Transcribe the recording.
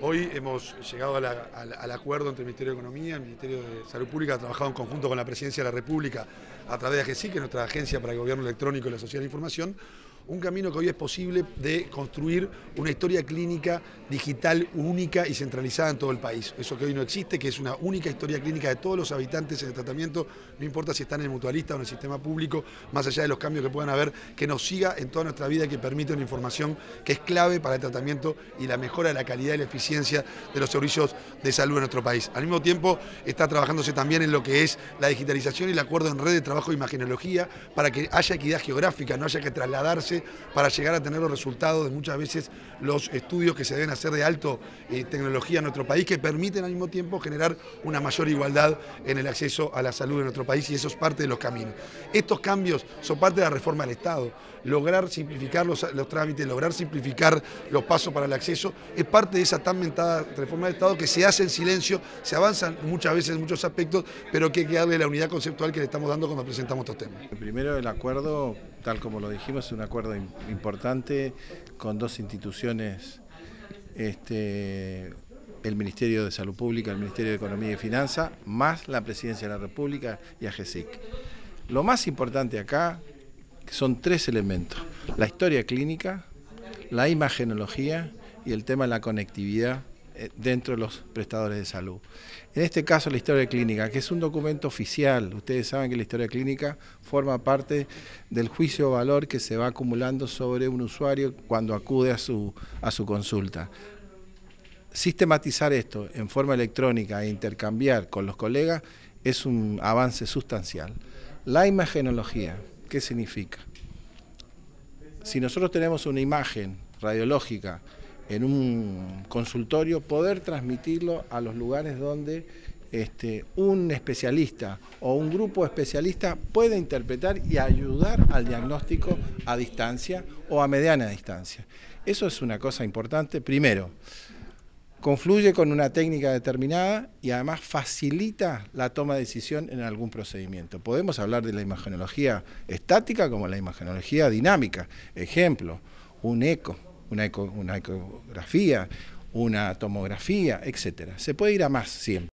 Hoy hemos llegado al acuerdo entre el Ministerio de Economía, el Ministerio de Salud Pública, ha trabajado en conjunto con la Presidencia de la República a través de AGESI, que es nuestra agencia para el gobierno electrónico y la sociedad de información, un camino que hoy es posible de construir una historia clínica digital única y centralizada en todo el país. Eso que hoy no existe, que es una única historia clínica de todos los habitantes en el tratamiento, no importa si están en el mutualista o en el sistema público, más allá de los cambios que puedan haber, que nos siga en toda nuestra vida y que permita una información que es clave para el tratamiento y la mejora de la calidad y la eficiencia de los servicios de salud en nuestro país. Al mismo tiempo está trabajándose también en lo que es la digitalización y el acuerdo en red de trabajo de imagenología para que haya equidad geográfica, no haya que trasladarse para llegar a tener los resultados de muchas veces los estudios que se deben hacer de alto eh, tecnología en nuestro país que permiten al mismo tiempo generar una mayor igualdad en el acceso a la salud en nuestro país y eso es parte de los caminos. Estos cambios son parte de la reforma del Estado. Lograr simplificar los, trámites, lograr simplificar los pasos para el acceso es parte de esa tan mentada reforma del Estado que se hace en silencio, se avanzan muchas veces en muchos aspectos, pero que hay que darle la unidad conceptual que le estamos dando cuando presentamos estos temas. Primero el acuerdo, tal como lo dijimos, es un acuerdo importante con dos instituciones, este, el Ministerio de Salud Pública, el Ministerio de Economía y Finanzas, más la Presidencia de la República y AGESIC. Lo más importante acá son tres elementos, la historia clínica, la imagenología y el tema de la conectividad dentro de los prestadores de salud. En este caso, la historia clínica, que es un documento oficial, ustedes saben que la historia clínica forma parte del juicio de valor que se va acumulando sobre un usuario cuando acude a su, a su consulta. Sistematizar esto en forma electrónica e intercambiar con los colegas es un avance sustancial. La imagenología, ¿qué significa? Si nosotros tenemos una imagen radiológica en un consultorio, poder transmitirlo a los lugares donde este, un especialista o un grupo de especialistas puede interpretar y ayudar al diagnóstico a distancia o a mediana distancia. Eso es una cosa importante. Primero, confluye con una técnica determinada y además facilita la toma de decisión en algún procedimiento. Podemos hablar de la imagenología estática como la imagenología dinámica. Ejemplo, un eco una, ecografía, una tomografía, etcétera. Se puede ir a más siempre.